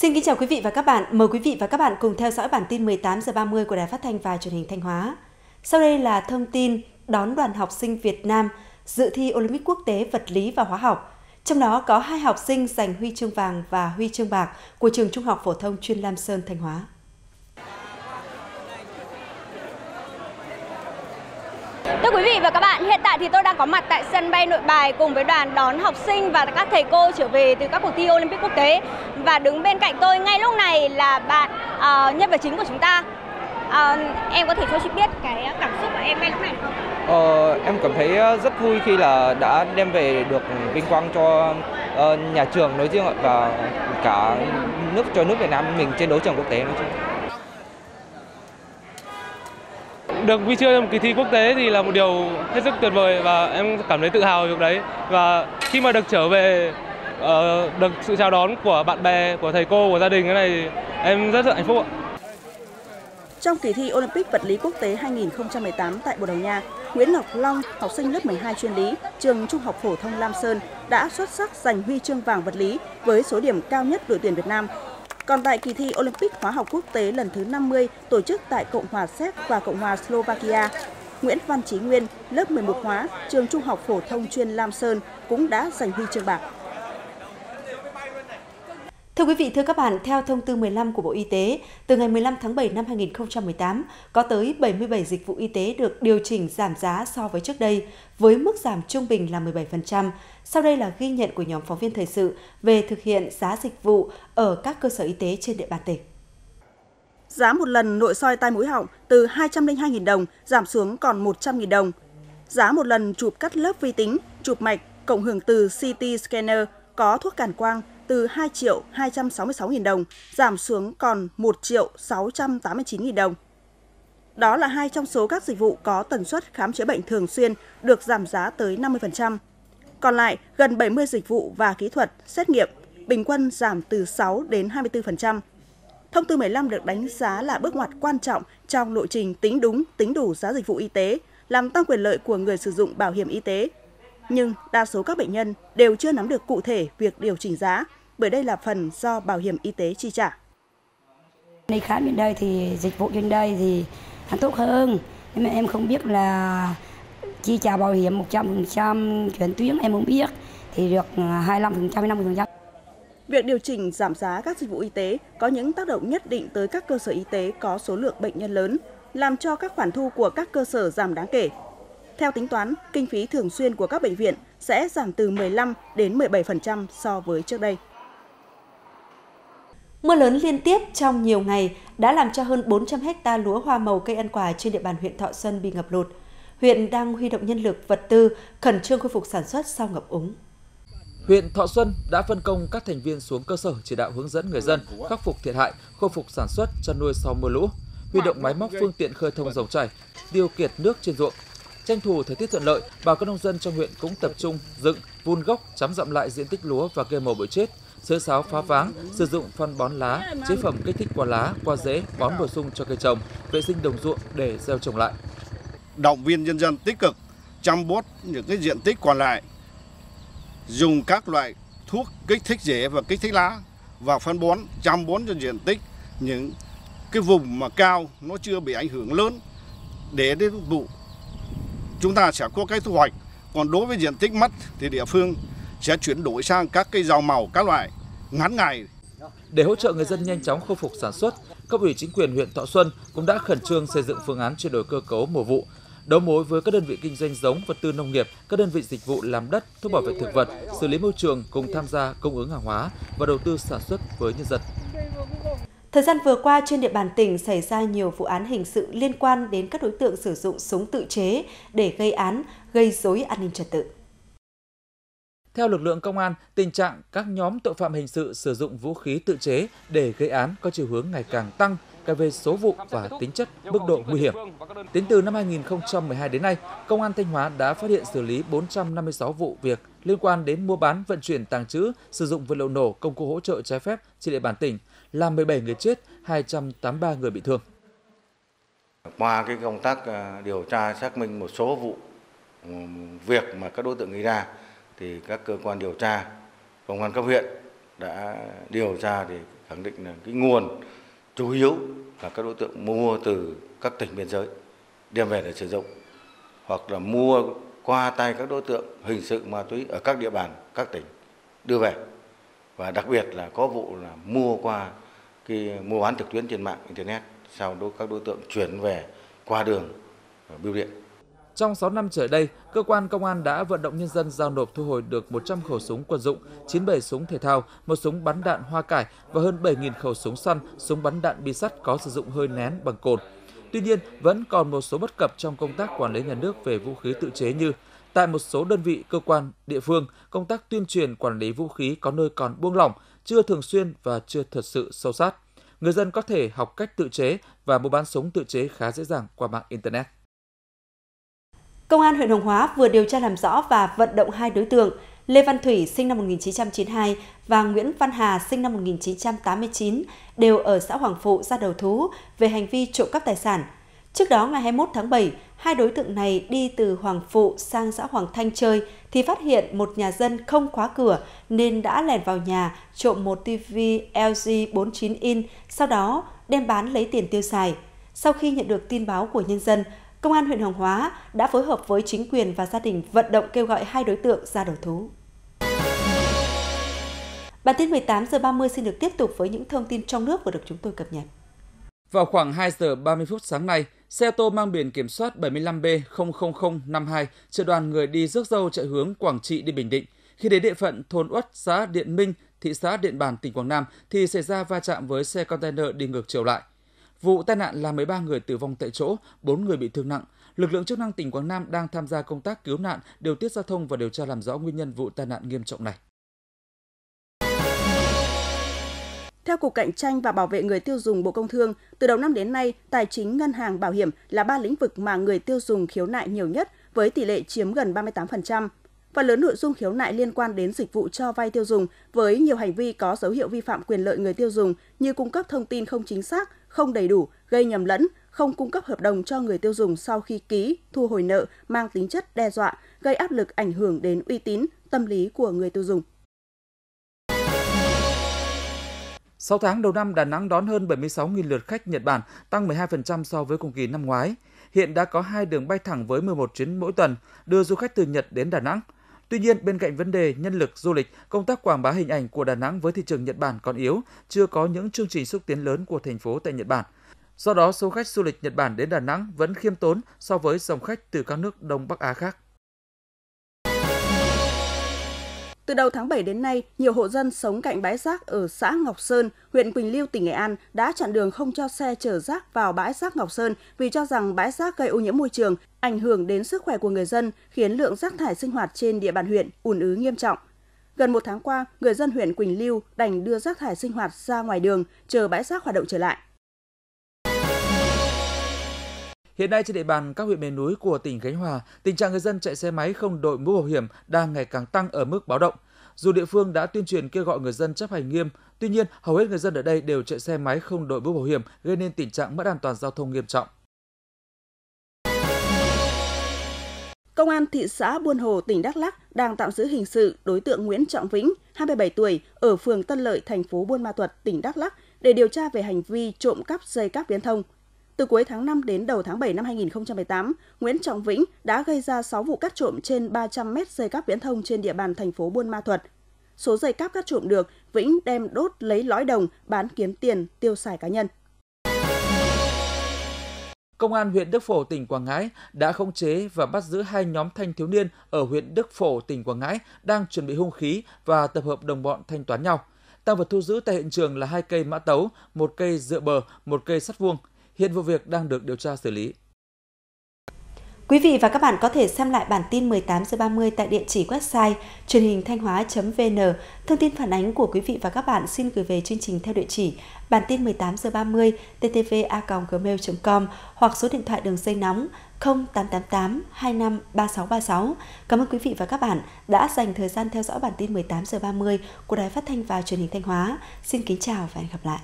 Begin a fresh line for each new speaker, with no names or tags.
Xin kính chào quý vị và các bạn. Mời quý vị và các bạn cùng theo dõi bản tin 18 giờ 30 của Đài Phát thanh và Truyền hình Thanh Hóa. Sau đây là thông tin đón đoàn học sinh Việt Nam dự thi Olympic quốc tế vật lý và hóa học. Trong đó có hai học sinh giành huy chương vàng và huy chương bạc của trường Trung học phổ thông chuyên Lam Sơn, Thanh Hóa.
Thưa quý vị và các bạn, hiện tại thì tôi đang có mặt tại sân bay Nội Bài cùng với đoàn đón học sinh và các thầy cô trở về từ các cuộc thi Olympic quốc tế. Và đứng bên cạnh tôi ngay lúc này là bạn uh, nhân vật chính của chúng ta. Uh, em có thể cho chị biết cái cảm xúc của em ngay lúc này không?
Ờ, em cảm thấy ờ, rất vui khi là đã đem về được vinh quang cho uh, nhà trường nói riêng và cả nước cho nước Việt Nam mình trên đấu trường quốc tế nói chung.
Được huy chương trong kỳ thi quốc tế thì là một điều hết sức tuyệt vời và em cảm thấy tự hào việc đấy và khi mà được trở về uh, được sự chào đón của bạn bè của thầy cô của gia đình cái này em rất là hạnh phúc ạ.
Trong kỳ thi Olympic vật lý quốc tế 2018 tại Bồ Đào Nha, Nguyễn Ngọc Long, học sinh lớp 12 chuyên lý, trường Trung học phổ thông Lam Sơn đã xuất sắc giành huy chương vàng vật lý với số điểm cao nhất đội tuyển Việt Nam còn tại kỳ thi Olympic hóa học quốc tế lần thứ 50 tổ chức tại Cộng hòa Séc và Cộng hòa Slovakia, Nguyễn Văn Chí Nguyên, lớp 11 hóa, trường Trung học phổ thông chuyên Lam Sơn cũng đã giành huy chương bạc.
Thưa quý vị, thưa các bạn, theo thông tư 15 của Bộ Y tế, từ ngày 15 tháng 7 năm 2018, có tới 77 dịch vụ y tế được điều chỉnh giảm giá so với trước đây, với mức giảm trung bình là 17%. Sau đây là ghi nhận của nhóm phóng viên thời sự về thực hiện giá dịch vụ ở các cơ sở y tế trên địa bàn tỉnh.
Giá một lần nội soi tai mũi họng từ 202.000 đồng giảm xuống còn 100.000 đồng. Giá một lần chụp cắt lớp vi tính, chụp mạch, cộng hưởng từ CT scanner có thuốc cản quang từ 2 triệu 266 nghìn đồng giảm xuống còn 1 triệu 689 nghìn đồng. Đó là hai trong số các dịch vụ có tần suất khám chữa bệnh thường xuyên được giảm giá tới 50%. Còn lại, gần 70 dịch vụ và kỹ thuật, xét nghiệm, bình quân giảm từ 6 đến 24%. Thông tư 15 được đánh giá là bước ngoặt quan trọng trong lộ trình tính đúng, tính đủ giá dịch vụ y tế, làm tăng quyền lợi của người sử dụng bảo hiểm y tế. Nhưng đa số các bệnh nhân đều chưa nắm được cụ thể việc điều chỉnh giá, bởi đây là phần do bảo hiểm y tế chi trả.
Đi khám bên đây thì dịch vụ trên đây thì tốt hơn, nhưng mà em không biết là chi trả bảo hiểm 100% chuyển tuyến em không biết thì được 25% 50%.
Việc điều chỉnh giảm giá các dịch vụ y tế có những tác động nhất định tới các cơ sở y tế có số lượng bệnh nhân lớn, làm cho các khoản thu của các cơ sở giảm đáng kể. Theo tính toán, kinh phí thường xuyên của các bệnh viện sẽ giảm từ 15 đến 17% so với trước đây.
Mưa lớn liên tiếp trong nhiều ngày đã làm cho hơn 400 hecta lúa hoa màu cây ăn quả trên địa bàn huyện Thọ Xuân bị ngập lụt. Huyện đang huy động nhân lực, vật tư, khẩn trương khôi phục sản xuất sau ngập úng.
Huyện Thọ Xuân đã phân công các thành viên xuống cơ sở chỉ đạo hướng dẫn người dân khắc phục thiệt hại, khôi phục sản xuất, chăn nuôi sau mưa lũ, huy động máy móc phương tiện khơi thông dòng chảy, tiêu kiệt nước trên ruộng. Tranh thủ thời tiết thuận lợi, bà con nông dân trong huyện cũng tập trung dựng, vun gốc, chấm dặm lại diện tích lúa và cây màu bị chết, sới sáo phá váng, sử dụng phân bón lá, chế phẩm kích thích qua lá, qua rễ, bón bổ sung cho cây trồng, vệ sinh đồng ruộng để gieo trồng lại.
Động viên nhân dân tích cực chăm bón những cái diện tích còn lại, dùng các loại thuốc kích thích rễ và kích thích lá và phân bón chăm bón cho diện tích những cái vùng mà cao nó chưa bị ảnh hưởng lớn để đến vụ chúng ta sẽ có cái thu hoạch còn đối với diện tích mất thì địa phương sẽ chuyển đổi sang các cây rau màu các loại ngắn ngày.
Để hỗ trợ người dân nhanh chóng khôi phục sản xuất, cấp ủy chính quyền huyện Thọ Xuân cũng đã khẩn trương xây dựng phương án chuyển đổi cơ cấu mùa vụ, đấu mối với các đơn vị kinh doanh giống vật tư nông nghiệp, các đơn vị dịch vụ làm đất, thuốc bảo vệ thực vật, xử lý môi trường cùng tham gia cung ứng hàng hóa và đầu tư sản xuất với nhân dân.
Thời gian vừa qua trên địa bàn tỉnh xảy ra nhiều vụ án hình sự liên quan đến các đối tượng sử dụng súng tự chế để gây án, gây dối an ninh trật tự.
Theo lực lượng công an, tình trạng các nhóm tội phạm hình sự sử dụng vũ khí tự chế để gây án có chiều hướng ngày càng tăng cả về số vụ và tính chất, mức độ nguy hiểm. Tính từ năm 2012 đến nay, Công an Thanh Hóa đã phát hiện xử lý 456 vụ việc liên quan đến mua bán, vận chuyển, tàng trữ, sử dụng vật liệu nổ, công cụ hỗ trợ trái phép trên địa bàn tỉnh, làm 17 người chết, 283 người bị thương.
Qua cái công tác à, điều tra xác minh một số vụ ừ, việc mà các đối tượng gây ra thì các cơ quan điều tra, công an cấp huyện đã điều tra thì khẳng định là cái nguồn chủ yếu là các đối tượng mua từ các tỉnh biên giới đem về để sử dụng hoặc là mua qua tay các đối tượng hình sự ma túy ở các địa bàn các tỉnh đưa về. Và đặc biệt là có vụ là mua qua cái mua bán trực tuyến trên mạng internet sau đó các đối tượng chuyển về qua đường ờ, bưu điện
trong 6 năm trở đây, cơ quan công an đã vận động nhân dân giao nộp thu hồi được 100 khẩu súng quân dụng, 97 súng thể thao, một súng bắn đạn hoa cải và hơn 7.000 khẩu súng săn, súng bắn đạn bi sắt có sử dụng hơi nén bằng cồn. Tuy nhiên, vẫn còn một số bất cập trong công tác quản lý nhà nước về vũ khí tự chế như tại một số đơn vị, cơ quan, địa phương, công tác tuyên truyền quản lý vũ khí có nơi còn buông lỏng, chưa thường xuyên và chưa thật sự sâu sát. Người dân có thể học cách tự chế và mua bán súng tự chế khá dễ dàng qua mạng Internet.
Công an huyện Hồng Hóa vừa điều tra làm rõ và vận động hai đối tượng Lê Văn Thủy sinh năm 1992 và Nguyễn Văn Hà sinh năm 1989 đều ở xã Hoàng Phụ ra đầu thú về hành vi trộm cắp tài sản. Trước đó ngày 21 tháng 7, hai đối tượng này đi từ Hoàng Phụ sang xã Hoàng Thanh chơi thì phát hiện một nhà dân không khóa cửa nên đã lèn vào nhà trộm một TV LG 49 in, sau đó đem bán lấy tiền tiêu xài. Sau khi nhận được tin báo của nhân dân, Công an huyện Hoàng Hóa đã phối hợp với chính quyền và gia đình vận động kêu gọi hai đối tượng ra đầu thú. Bản tin 18 giờ 30 xin được tiếp tục với những thông tin trong nước vừa được chúng tôi cập nhật.
Vào khoảng 2 giờ 30 phút sáng nay, xe ô tô mang biển kiểm soát 75B00052 chở đoàn người đi rước dâu chạy hướng Quảng Trị đi Bình Định. Khi đến địa phận thôn Uất, xã Điện Minh, thị xã Điện Bàn, tỉnh Quảng Nam thì xảy ra va chạm với xe container đi ngược chiều lại. Vụ tai nạn làm 13 người tử vong tại chỗ, 4 người bị thương nặng. Lực lượng chức năng tỉnh Quảng Nam đang tham gia công tác cứu nạn, điều tiết giao thông và điều tra làm rõ nguyên nhân vụ tai nạn nghiêm trọng này.
Theo Cục Cạnh tranh và Bảo vệ người tiêu dùng Bộ Công Thương, từ đầu năm đến nay, tài chính, ngân hàng, bảo hiểm là ba lĩnh vực mà người tiêu dùng khiếu nại nhiều nhất với tỷ lệ chiếm gần 38%. Phần lớn nội dung khiếu nại liên quan đến dịch vụ cho vay tiêu dùng với nhiều hành vi có dấu hiệu vi phạm quyền lợi người tiêu dùng như cung cấp thông tin không chính xác, không đầy đủ, gây nhầm lẫn, không cung cấp hợp đồng cho người tiêu dùng sau khi ký, thu hồi nợ mang tính chất đe dọa, gây áp lực ảnh hưởng đến uy tín, tâm lý của người tiêu dùng.
6 tháng đầu năm, Đà Nẵng đón hơn 76.000 lượt khách Nhật Bản, tăng 12% so với cùng kỳ năm ngoái. Hiện đã có hai đường bay thẳng với 11 chuyến mỗi tuần, đưa du khách từ Nhật đến Đà Nẵng. Tuy nhiên, bên cạnh vấn đề nhân lực du lịch, công tác quảng bá hình ảnh của Đà Nẵng với thị trường Nhật Bản còn yếu, chưa có những chương trình xúc tiến lớn của thành phố tại Nhật Bản. Do đó, số khách du lịch Nhật Bản đến Đà Nẵng vẫn khiêm tốn so với dòng khách từ các nước Đông Bắc Á khác.
Từ đầu tháng 7 đến nay, nhiều hộ dân sống cạnh bãi rác ở xã Ngọc Sơn, huyện Quỳnh Lưu, tỉnh Nghệ An đã chặn đường không cho xe chở rác vào bãi rác Ngọc Sơn vì cho rằng bãi rác gây ô nhiễm môi trường, ảnh hưởng đến sức khỏe của người dân, khiến lượng rác thải sinh hoạt trên địa bàn huyện ùn ứ nghiêm trọng. Gần một tháng qua, người dân huyện Quỳnh Lưu đành đưa rác thải sinh hoạt ra ngoài đường, chờ bãi rác hoạt động trở lại.
Hiện nay trên địa bàn các huyện miền núi của tỉnh Khánh Hòa, tình trạng người dân chạy xe máy không đội mũ bảo hiểm đang ngày càng tăng ở mức báo động. Dù địa phương đã tuyên truyền kêu gọi người dân chấp hành nghiêm, tuy nhiên hầu hết người dân ở đây đều chạy xe máy không đội mũ bảo hiểm gây nên tình trạng mất an toàn giao thông nghiêm trọng.
Công an thị xã Buôn Hồ, tỉnh Đắk Lắk đang tạm giữ hình sự đối tượng Nguyễn Trọng Vĩnh, 27 tuổi, ở phường Tân Lợi, thành phố Buôn Ma Thuật, tỉnh Đắk Lắk để điều tra về hành vi trộm cắp dây cáp viễn thông. Từ cuối tháng 5 đến đầu tháng 7 năm 2018, Nguyễn Trọng Vĩnh đã gây ra 6 vụ cắt trộm trên 300 mét dây cáp viễn thông trên địa bàn thành phố Buôn Ma Thuật. Số dây cáp cắt trộm được, Vĩnh đem đốt lấy lõi đồng, bán kiếm tiền, tiêu xài cá nhân.
Công an huyện Đức Phổ, tỉnh Quảng Ngãi đã khống chế và bắt giữ hai nhóm thanh thiếu niên ở huyện Đức Phổ, tỉnh Quảng Ngãi đang chuẩn bị hung khí và tập hợp đồng bọn thanh toán nhau. Tăng vật thu giữ tại hiện trường là hai cây mã tấu, một cây dựa bờ, một cây sắt vuông. Hiện vụ việc đang được điều tra xử lý.
Quý vị và các bạn có thể xem lại bản tin 18 giờ 30 tại địa chỉ website truyền hình thanh hóa.vn. Thông tin phản ánh của quý vị và các bạn xin gửi về chương trình theo địa chỉ bản tin 18 giờ 30 ttva@gmail.com hoặc số điện thoại đường dây nóng 0888 25 3636. Cảm ơn quý vị và các bạn đã dành thời gian theo dõi bản tin 18 giờ 30 của Đài Phát thanh và Truyền hình Thanh Hóa. Xin kính chào và hẹn gặp lại.